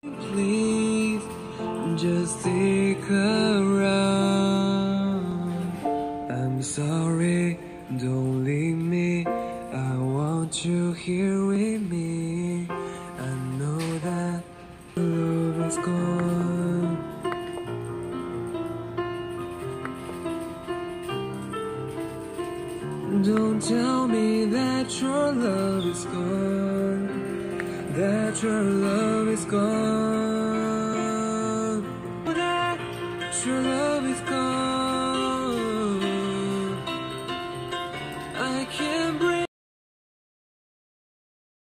Please just stick around. I'm sorry, don't leave me. I want you here with me. I know that love is gone. Don't tell me that your love is gone. That your love is gone. That your love is gone.